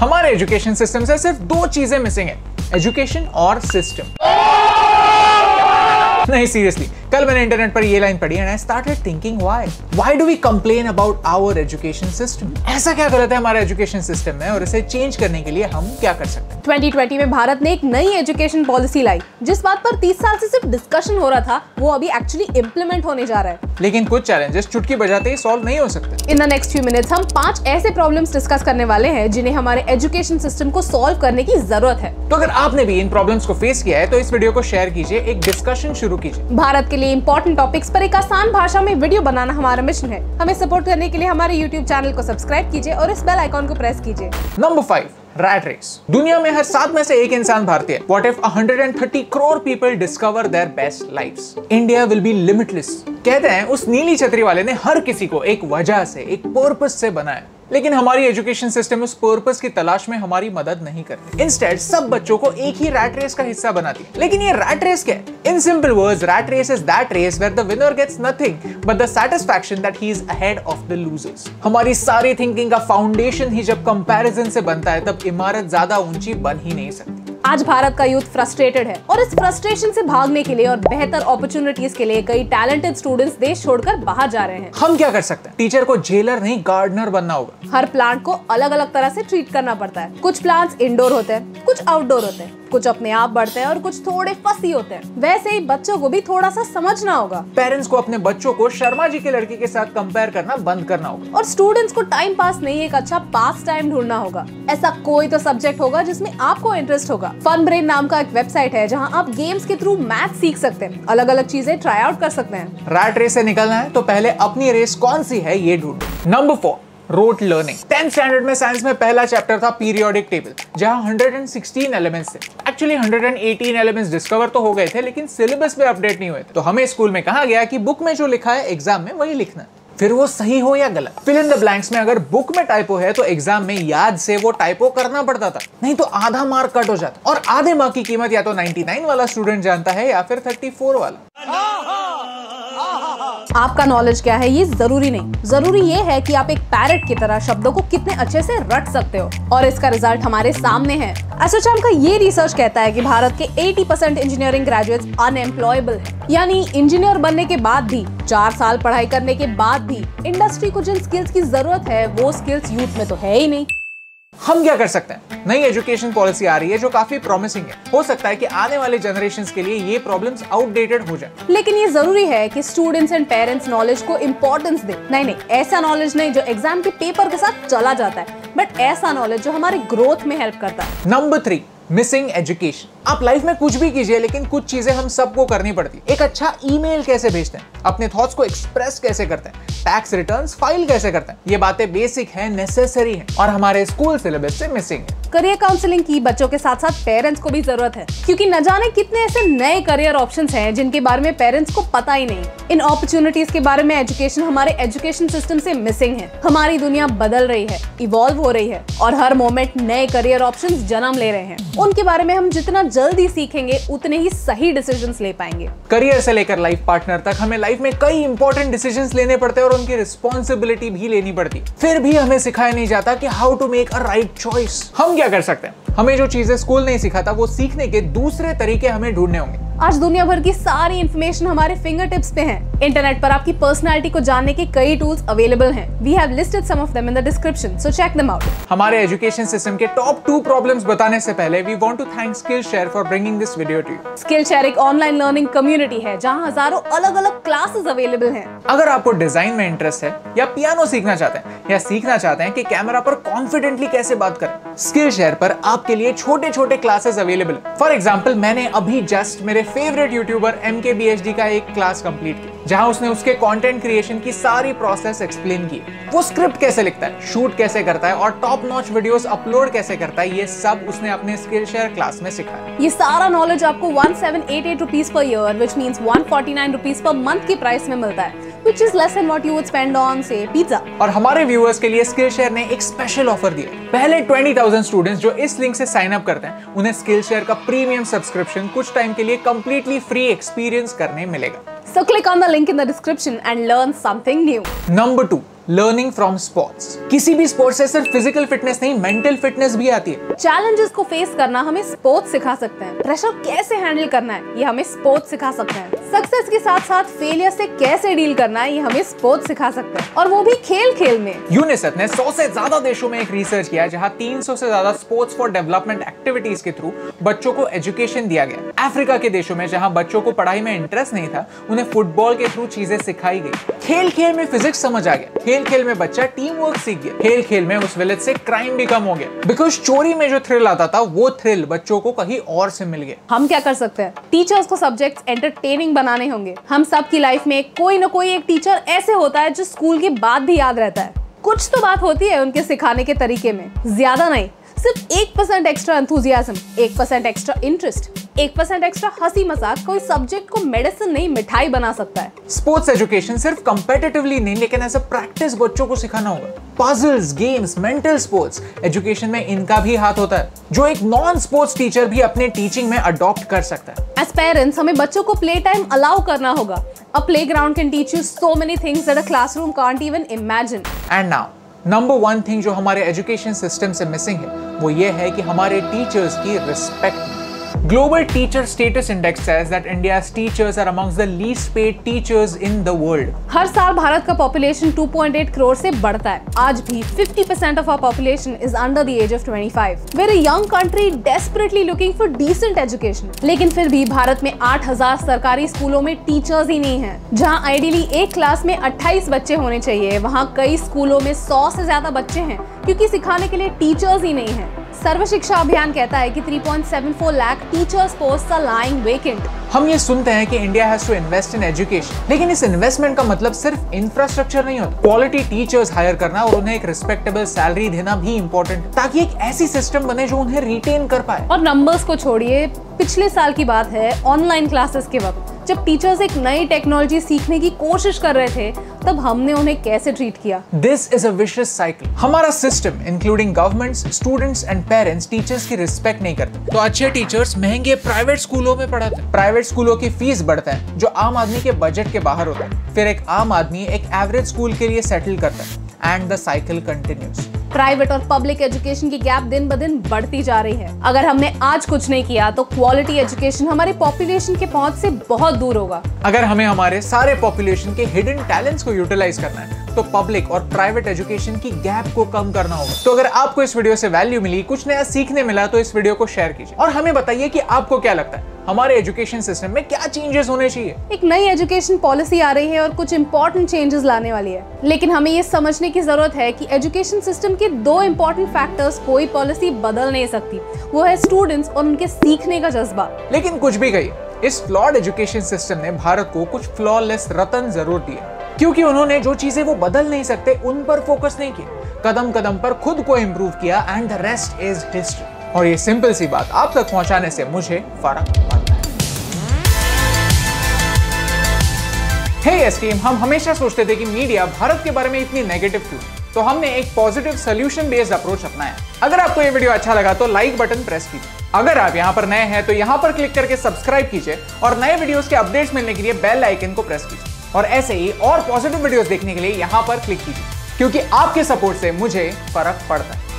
हमारे education system से सिर्फ़ दो चीज़ें मिसिंग है एजुकेशन और सिस्टम। नहीं सीरियसली कल मैंने इंटरनेट पर ये लाइन पढ़ी and I started thinking why why do we complain about our education system ऐसा क्या गलत है हमारे एजुकेशन सिस्टम में और इसे चेंज करने के लिए हम क्या कर सकते हैं? 2020 में भारत ने एक नई एजुकेशन पॉलिसी लाई। जिस बात पर 30 साल से सिर्फ़ डिस्कशन हो रहा था वो अभी एक्चुअली इम्प्लीमेंट होने जा रहा है। लेकिन कुछ चैलेंजेस चुटकी बजाते ही सॉल्व नहीं हो सकते। In the next few minutes हम पाँच ऐसे प्रॉब्लम्स डिस्कस करने वाले हैं जिन्हें हमारे एजुकेशन सिस्टम को सॉल्व करने की ज़रूरत है। तो अगर आपने भी इन प्रॉब्लम्स को फेस किया है तो इस वीडियो को शेयर कीजिए एक डिस्कशन शुरू कीजिए। भारत के लिए इंपॉर्टेंट टॉपिक्स पर एक आसान भाषा में वीडियो बनाना हमारा मिशन है। हमें सपोर्ट करने के लिए हमारे यूट्यूब चैनल को सब्सक्राइब कीजिए और इस बेल आइकॉन को प्रेस कीजिए। नंबर फाइव रैट रेस दुनिया में हर सात में से एक इंसान भारतीय what if 130 crore people discover their best lives India will be limitless कहते हैं, उस नीली छतरी वाले ने हर किसी को एक वजह से, एक पर्पस से बनाया। लेकिन हमारी एजुकेशन सिस्टम उस पर्पस की तलाश में हमारी मदद नहीं करती। इंस्टेड सब बच्चों को एक ही रैट रेस का हिस्सा बनाती है। लेकिन ये रैट रेस क्या है? In simple words rat race is that race where the winner gets nothing but the satisfaction that he is ahead of the losers हमारी सारी थिंकिंग का फाउंडेशन ही जब कंपैरिजन से बनता है, तब इमारत ज़्यादा ऊँची बन ही नहीं सकती। आज भारत का यूथ फ्रस्ट्रेटेड है और इस फ्रस्ट्रेशन से भागने के लिए और बेहतर अपॉर्चुनिटीज़ के लिए कई टैलेंटेड स्टूडेंट्स देश छोड़कर बाहर जा रहे हैं। हम क्या कर सकते हैं? टीचर को जेलर नहीं गार्डनर बनना होगा। हर प्लांट को अलग अलग तरह से ट्रीट करना पड़ता है। कुछ प्लांट्स इंडोर होते हैं कुछ आउटडोर होते हैं। कुछ अपने आप बढ़ते हैं और कुछ थोड़े फसी होते हैं। वैसे ही बच्चों को भी थोड़ा सा समझना होगा। पेरेंट्स को अपने बच्चों को शर्मा जी के लड़के के साथ कंपेयर करना बंद करना होगा। और स्टूडेंट्स को टाइम पास नहीं एक अच्छा पास टाइम ढूंढना होगा। ऐसा कोई तो सब्जेक्ट होगा जिसमें आपको इंटरेस्ट होगा। फन ब्रेन नाम का एक वेबसाइट है जहाँ आप गेम्स के थ्रू मैथ सीख सकते हैं। अलग अलग चीज़ें ट्राई आउट कर सकते हैं। रैट रेस से निकलना है तो पहले अपनी रेस कौन सी है ये ढूंढो। Number four rote learning tenth standard में साइंस में पहला चैप्टर था पीरियोडिक टेबल जहाँ 116 एलिमेंट्स थे। एक्चुअली 118 एलिमेंट्स डिस्कवर तो हो गए थे, लेकिन सिलेबस में अपडेट नहीं हुए थे। तो हमें स्कूल में कहा गया कि बुक में जो लिखा है एग्ज़ाम में वही लिखना है। फिर वो सही हो या गलत? फिल इन द ब्लैंक्स में अगर बुक में टाइपो है तो एग्ज़ाम में याद से वो टाइपो करना पड़ता था। नहीं तो आधा मार्क कट हो जाता। और आधे मार्क की कीमत या तो 99 वाला स्टूडेंट जानता है या फिर 34 वाला। आपका नॉलेज क्या है, ये ज़रूरी नहीं। ज़रूरी ये है कि आप एक पैरट की तरह शब्दों को कितने अच्छे से रट सकते हो और इसका रिज़ल्ट हमारे सामने है। एसोचैम का ये रिसर्च कहता है कि भारत के 80 परसेंट इंजीनियरिंग ग्रेजुएट्स अनएम्प्लॉयबल है। यानी इंजीनियर बनने के बाद भी, चार साल पढ़ाई करने के बाद भी इंडस्ट्री को जिन स्किल्स की ज़रूरत है, वो स्किल्स यूथ में तो है ही नहीं। हम क्या कर सकते हैं? नई एजुकेशन पॉलिसी आ रही है जो काफ़ी प्रॉमिसिंग है। हो सकता है कि आने वाले जनरेशन के लिए ये प्रॉब्लम्स आउटडेटेड हो जाए। लेकिन ये ज़रूरी है कि स्टूडेंट्स एंड पेरेंट्स नॉलेज को इम्पोर्टेंस दे। नहीं नहीं ऐसा नॉलेज नहीं जो एग्ज़ाम के पेपर के साथ चला जाता है बट ऐसा नॉलेज जो हमारे ग्रोथ में हेल्प करता है। Number three missing education. आप लाइफ में कुछ भी कीजिए, लेकिन कुछ चीज़ें हम सबको करनी पड़ती एक अच्छा ईमेल कैसे भेजते हैं? अपने थॉट्स को एक्सप्रेस कैसे करते हैं? टैक्स रिटर्न्स फ़ाइल कैसे करते हैं? ये बातें बेसिक है नेसेसरी है, और हमारे स्कूल सिलेबस से मिसिंग है। करियर काउंसलिंग की बच्चों के साथ साथ पेरेंट्स को भी ज़रूरत है, क्योंकि न जाने कितने ऐसे नए करियर ऑप्शंस हैं, जिनके बारे में पेरेंट्स को पता ही नहीं। इन अपॉर्चुनिटीज़ के बारे में एजुकेशन हमारे एजुकेशन सिस्टम से मिसिंग है। हमारी दुनिया बदल रही है इवॉल्व हो रही है, और हर मोमेंट नए करियर ऑप्शन जन्म ले रहे हैं। उनके बारे में हम जितना जल्दी सीखेंगे उतने ही सही डिसीज़न ले पाएँगे। करियर से लेकर लाइफ पार्टनर तक हमें लाइफ में कई इंपॉर्टेंट डिसीज़न लेने पड़ते हैं और उनकी रिस्पॉन्सिबिलिटी भी लेनी पड़ती फिर भी हमें सिखाया नहीं जाता कि how to make a right choice हम क्या कर सकते हैं? हमें जो चीज़ें स्कूल नहीं सिखाता वो सीखने के दूसरे तरीके हमें ढूँढने होंगे। आज दुनिया भर की सारी इन्फॉर्मेशन हमारे फिंगर टिप्स पे है। इंटरनेट पर आपकी पर्सनालिटी को जानने के कई टूल्स अवेलेबल हैं। We have listed some of them in the description so check them out हमारे एजुकेशन सिस्टम के टॉप टू प्रॉब्लम्स बताने से पहले we want to thank Skillshare for bringing this video to Skillshare एक online learning community है जहाँ हज़ारों अलग अलग क्लासेस अवेलेबल हैं। अगर आपको डिज़ाइन में इंटरेस्ट है या पियानो सीखना चाहते हैं या सीखना चाहते हैं कि कैमरा पर कॉन्फिडेंटली कैसे बात करें स्किल शेयर पर आपके लिए छोटे छोटे क्लासेस अवेलेबल फॉर एग्ज़ाम्पल मैंने अभी जस्ट मेरे फेवरेट यूट्यूबर एम के एक क्लास कंप्लीट की जहाँ उसने उसके कंटेंट क्रिएशन की सारी प्रोसेस एक्सप्लेन की। वो स्क्रिप्ट कैसे लिखता है शूट कैसे करता है और टॉप नॉच वीडियोस अपलोड कैसे करता है ये सब उसने अपने स्किल शेयर क्लास में सिखाया ये सारा नॉलेज आपको 1788 rupees per year which means 149 rupees per month की प्राइस में मिलता है which is less than what you would spend on say pizza. और हमारे व्यूअर्स के लिए स्किल शेयर ने एक स्पेशल ऑफ़र दिया पहले 20,000 स्टूडेंट्स जो इस लिंक से साइन अप करते हैं उन्हें स्किल शेयर का प्रीमियम सब्सक्रिप्शन कुछ टाइम के लिए कंप्लीटली फ्री एक्सपीरियंस करने मिलेगा। So click on the link in the description and learn something new. Number 2. Learning from sports किसी भी स्पोर्ट्स से सिर्फ़ फ़िज़िकल फिटनेस नहीं मेंटल फिटनेस भी आती है। चैलेंजेस को फेस करना हमें स्पोर्ट्स सिखा सकते हैं। प्रेशर कैसे हैंडल करना है ये हमें स्पोर्ट्स सिखा सकते हैं। सक्सेस के साथ साथ फेलियर से कैसे डील करना है ये हमें स्पोर्ट्स सिखा सकते हैं। और वो भी खेल खेल में। यूनिसेफ ने सौ से ज़्यादा देशों में एक रिसर्च किया जहाँ 300 से ज़्यादा स्पोर्ट्स फॉर डेवलपमेंट एक्टिविटीज़ के थ्रू बच्चों को एजुकेशन दिया गया अफ्रीका के देशों में जहाँ बच्चों को पढ़ाई में इंटरेस्ट नहीं था उन्हें फुटबॉल के थ्रू चीज़ें सिखाई गई। खेल खेल में फिजिक्स समझ आ गया। खेल खेल में बच्चा टीम वर्क सीख गया। खेल खेल में उस विलेज से क्राइम भी कम हो गया। बिकॉज़ चोरी में जो थ्रिल आता था, वो थ्रिल बच्चों को कहीं और से मिल गया। हम क्या कर सकते हैं? टीचर्स को सब्जेक्ट एंटरटेनिंग बनाने होंगे। हम सबकी लाइफ में कोई ना कोई एक टीचर ऐसे होता है जो स्कूल के बाद भी याद रहता है। कुछ तो बात होती है उनके सिखाने के तरीके में, ज़्यादा नहीं। सिर्फ़ एक परसेंट एक्स्ट्रा एंथुजियाज्म एक परसेंट एक्स्ट्रा इंटरेस्ट एक परसेंट एक्स्ट्रा हँसी मज़ाक कोई सब्जेक्ट को मेडिसिन नहीं मिठाई बना सकता है। स्पोर्ट्स एजुकेशन सिर्फ़ कंपेटिटिवली नहीं लेकिन एज अ प्रैक्टिस बच्चों को सिखाना होगा। Puzzles games mental sports education में इनका भी हाथ होता है जो एक नॉन स्पोर्ट्स टीचर भी अपने टीचिंग में अडॉप्ट कर सकता है। एज पेरेंट्स हमें बच्चों को प्ले टाइम अलाउ करना होगा। A playground can teach you so many things that a classroom can't even imagine and now number one thing जो हमारे एजुकेशन सिस्टम से मिसिंग है वो ये है कि हमारे टीचर्स की respect Global Teacher Status Index says that India's teachers are amongst the least paid teachers in the world. हर साल भारत का पॉपुलेशन 2.8 करोड़ से बढ़ता है आज भी 50% of our population is under the age of 25. We're a young country desperately looking for decent education. लेकिन फिर भी भारत में 8000 सरकारी स्कूलों में टीचर्स ही नहीं है जहाँ आइडियली एक क्लास में 28 बच्चे होने चाहिए वहाँ कई स्कूलों में 100 से ज़्यादा बच्चे हैं क्योंकि सिखाने के लिए टीचर्स ही नहीं है सर्व शिक्षा अभियान कहता है कि 3.74 lakh teachers post are lying vacant हम ये सुनते हैं कि India has to invest in education लेकिन इस इन्वेस्टमेंट का मतलब सिर्फ़ इंफ्रास्ट्रक्चर नहीं होता। क्वालिटी टीचर्स हायर करना और उन्हें एक रिस्पेक्टेबल सैलरी देना भी इंपॉर्टेंट ताकि एक ऐसी सिस्टम बने जो उन्हें रिटेन कर पाए। और नंबर्स को छोड़िए पिछले साल की बात है ऑनलाइन क्लासेस के वक्त। जब टीचर्स एक नई टेक्नोलॉजी सीखने की कोशिश कर रहे थे, तब हमने उन्हें कैसे ट्रीट किया? दिस इज़ अ साइकिल हमारा system including government students and parents teachers की रिस्पेक्ट नहीं करते। तो अच्छे टीचर्स महँगे प्राइवेट स्कूलों में पढ़ाते प्राइवेट स्कूलों की फ़ीस बढ़ता है, जो आम आदमी के बजट के बाहर होता है। फिर एक आम आदमी एक एवरेज स्कूल के लिए सेटल करता है। And the cycle continues private और पब्लिक एजुकेशन की गैप दिन ब दिन बढ़ती जा रही है। अगर हमने आज कुछ नहीं किया तो क्वालिटी एजुकेशन हमारे पॉपुलेशन के पहुँच से बहुत दूर होगा। अगर हमें हमारे सारे पॉपुलेशन के हिडन टैलेंट्स को यूटिलाइज करना है तो पब्लिक और प्राइवेट एजुकेशन की गैप को कम करना होगा। तो अगर आपको इस वीडियो से वैल्यू मिली कुछ नया सीखने मिला तो इस वीडियो को शेयर कीजिए। और हमें बताइए कि आपको क्या लगता है हमारे एजुकेशन सिस्टम में क्या चेंजेस होने चाहिए? एक नई एजुकेशन पॉलिसी आ रही है और कुछ इंपॉर्टेंट चेंजेस लाने वाली है। लेकिन हमें ये समझने की ज़रूरत है कि एजुकेशन सिस्टम के दो इम्पोर्टेंट फैक्टर्स कोई पॉलिसी बदल नहीं सकती। वो है स्टूडेंट्स और उनके सीखने का जज्बा। लेकिन कुछ भी कही इस फ्लॉड एजुकेशन सिस्टम ने भारत को कुछ फ्लॉलेस रतन ज़रूर दिए। क्योंकि उन्होंने जो चीज़ें वो बदल नहीं सकते, उन पर फोकस नहीं किया। कदम कदम पर खुद को इंप्रूव किया and the rest is history और ये सिंपल सी बात आप तक पहुँचाने से मुझे फ़र्क है। टीम हम हमेशा सोचते थे कि मीडिया भारत के बारे में इतनी नेगेटिव क्यों तो हमने एक पॉजिटिव सोल्यूशन बेस्ड अप्रोच अपनाया। अगर आपको ये वीडियो अच्छा लगा तो लाइक बटन प्रेस कीजिए। अगर आप यहाँ पर नए हैं तो यहाँ पर क्लिक करके सब्सक्राइब कीजिए और नए वीडियोस के अपडेट्स मिलने के लिए बेल आइकन को प्रेस कीजिए। और ऐसे ही और पॉजिटिव वीडियोस देखने के लिए यहाँ पर क्लिक कीजिए, क्योंकि आपके सपोर्ट से मुझे फ़र्क पड़ता है।